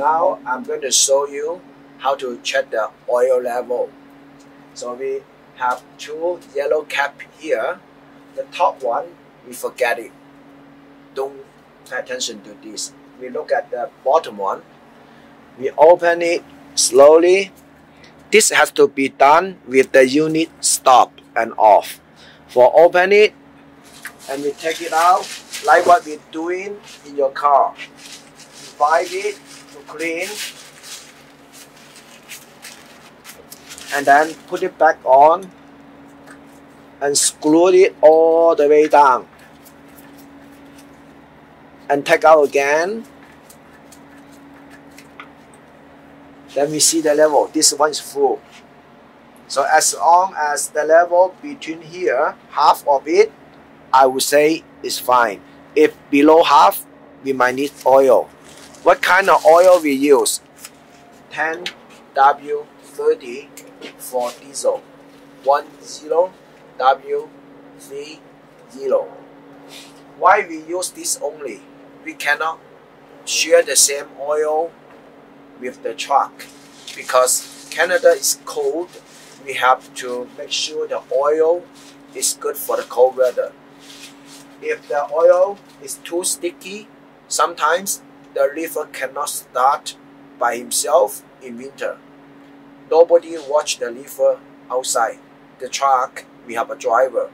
Now I'm going to show you how to check the oil level. So we have two yellow cap here. The top one, we forget it. Don't pay attention to this. We look at the bottom one. We open it slowly. This has to be done with the unit stop and off. For open it, and we take it out like what we're doing in your car. Wipe it clean and then put it back on and screw it all the way down. And take out again. Then we see the level. This one is full. So as long as the level between here half of it I would say is fine. If below half we might need oil what kind of oil we use? 10W30 for diesel. 10W30 why we use this only? We cannot share the same oil with the truck because Canada is cold. We have to make sure the oil is good for the cold weather. If the oil is too sticky sometimes the reefer cannot start by himself in winter. Nobody watch the reefer outside. The truck we have a driver.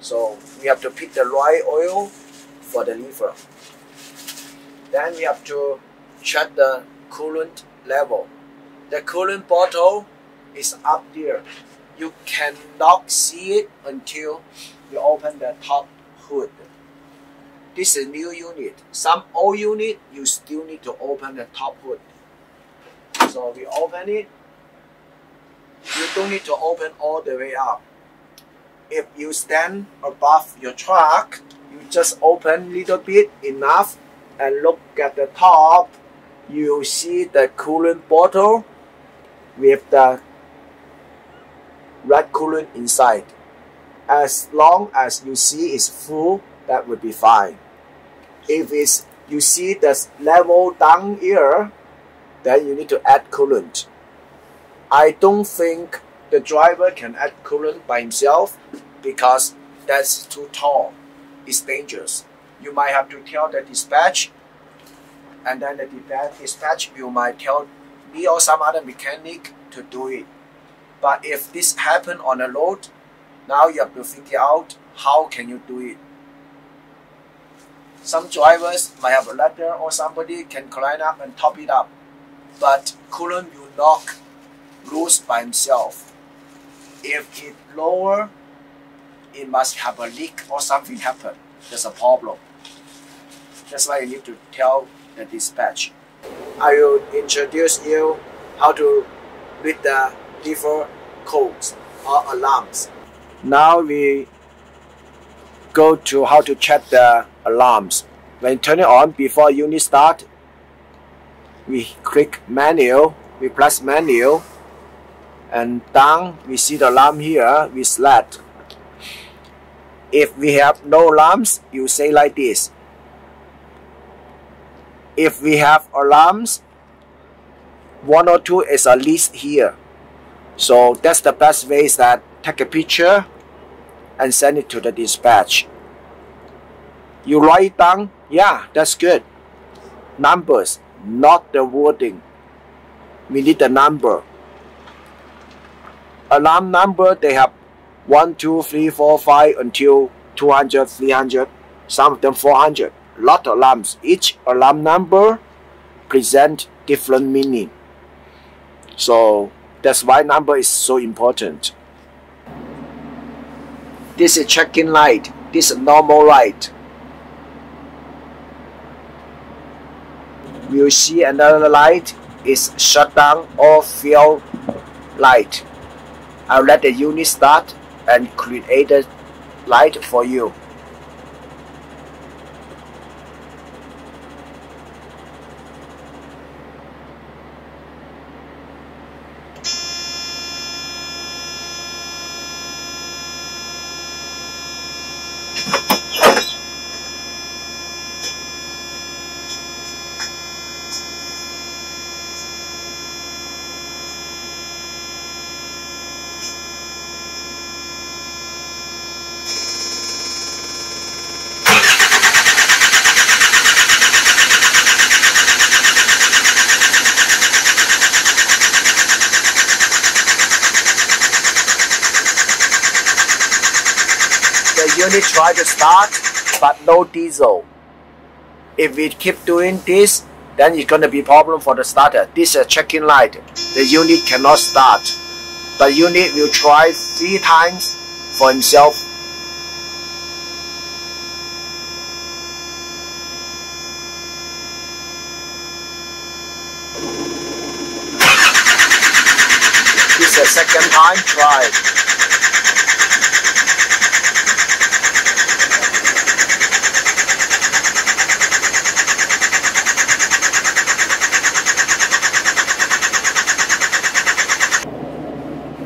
So we have to pick the right oil for the reefer then we have to check the coolant level. The coolant bottle is up there. You cannot see it until you open the top hood this is new unit some old unit you still need to open the top hood so we open it you don't need to open all the way up. If you stand above your truck, you just open little bit enough and look at the top. You see the coolant bottle with the red coolant inside. As long as you see it's full, that would be fine. If it's you see the level down here, then you need to add coolant. I don't think the driver can add coolant by himself because that's too tall. It's dangerous. You might have to tell the dispatch and then the dispatch you might tell me or some other mechanic to do it. But if this happen on a load, now you have to figure out how can you do it. Some drivers might have a ladder or somebody can climb up and top it up, but coolant will knock loose by himself. If it lower, it must have a leak or something happen. There's a problem. That's why you need to tell the dispatch. I will introduce you how to read the different codes or alarms. Now we go to how to check the alarms. When turning on before unit start, we click menu, we press menu, and down we see the alarm here we select if we have no alarms you say like this. If we have alarms one or two is a list here. So that's the best way is that take a picture and send it to the dispatch you write down yeah that's good. Numbers not the wording. We need the number. Alarm number they have 1 2 3 4 5 until 200 300 some of them 400 lot of alarms. Each alarm number present different meaning. So that's why number is so important. This is check-in light. This is normal light you see another light is shut down or field light I'll let the unit start and create a light for you. Unit try to start, but no diesel. If we keep doing this, then it's gonna be problem for the starter. This is a checking light. The unit cannot start. The unit will try three times for himself. This is the second time try.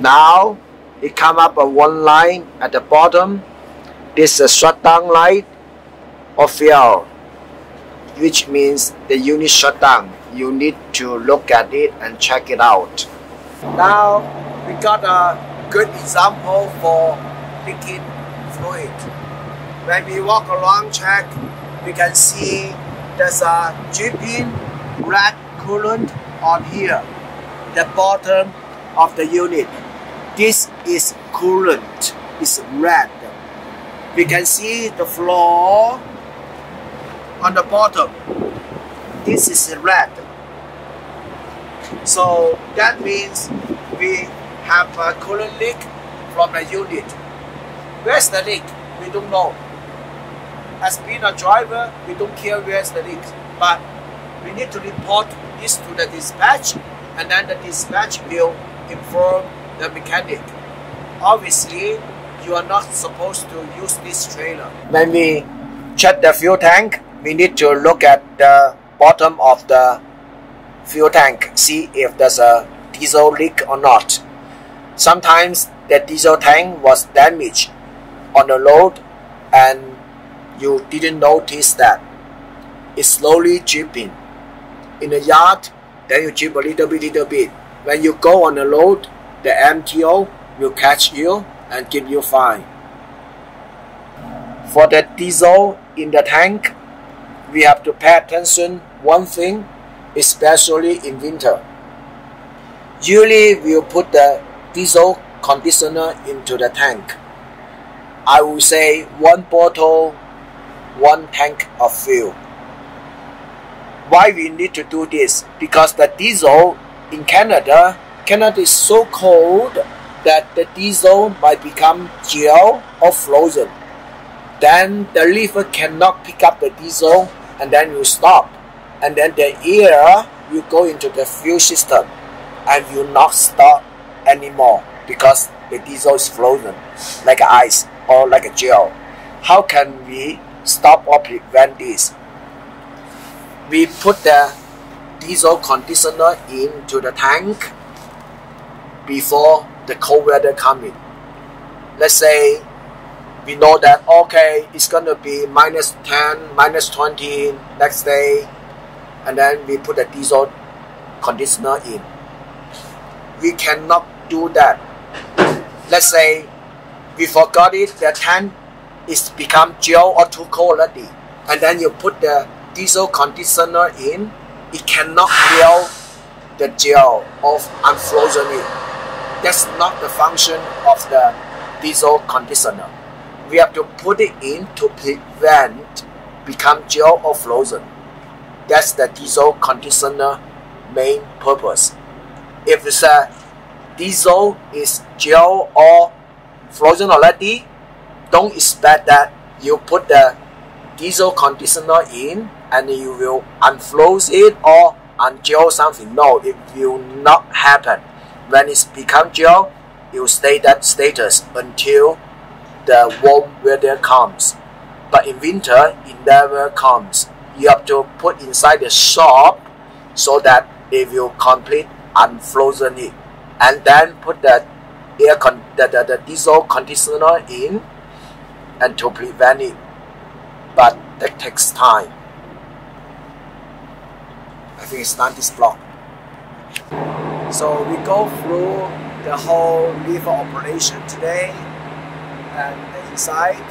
Now it come up a one line at the bottom. This is a shutdown light or fail, which means the unit shut down. You need to look at it and check it out. Now we got a good example for leaking fluid. When we walk along track, we can see there's a dripping red coolant on here, the bottom of the unit. This is coolant, it's red. We can see the floor on the bottom. This is red. So that means we have a coolant leak from the unit. Where's the leak? We don't know. As being a driver, we don't care where's the leak, but we need to report this to the dispatch, and then the dispatch will inform the mechanic. Obviously, you are not supposed to use this trailer. When we check the fuel tank, we need to look at the bottom of the fuel tank, see if there's a diesel leak or not. Sometimes the diesel tank was damaged on the load and you didn't notice that. It's slowly dripping. In the yard, then you drip a little bit, little bit. When you go on the load, the MTO will catch you and give you fine. For the diesel in the tank, we have to pay attention one thing, especially in winter. Usually we'll put the diesel conditioner into the tank. I will say one bottle, one tank of fuel. Why we need to do this? Because the diesel in Canada, Canada is so cold that the diesel might become gel or frozen. Then the reefer cannot pick up the diesel and then you stop. And then the air will go into the fuel system and will not stop anymore because the diesel is frozen like ice or like a gel. How can we stop or prevent this? We put the diesel conditioner into the tank before the cold weather coming. Let's say we know that okay it's gonna be minus 10 minus 20 next day and then we put the diesel conditioner in. We cannot do that. Let's say we forgot it the tank is become gel or too cold already and then you put the diesel conditioner in it cannot melt the gel of unfrozen it that's not the function of the diesel conditioner we have to put it in to prevent become gel or frozen. That's the diesel conditioner main purpose. If a diesel is gel or frozen already, don't expect that you put the diesel conditioner in and you will unfroze it or ungel something. No, it will not happen. When it's become gel, it will stay that status until the warm weather comes. But in winter, it never comes. You have to put inside the shop so that it will complete unfrozen it. And then put the air con- the, the, the diesel conditioner in and to prevent it. But that takes time. I think it's not this block. So we go through the whole reefer operation today and the inside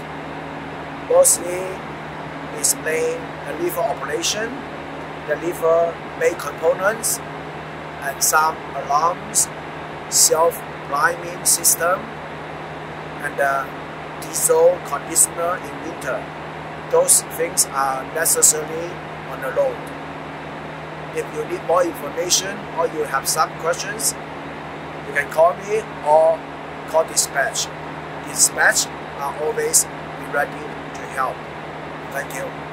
mostly explain the reefer operation, the reefer main components, and some alarms, self-priming system, and the diesel conditioner in winter. Those things are necessary on the road. If you need more information or you have some questions, you can call me or call dispatch. Dispatch are always be ready to help. Thank you.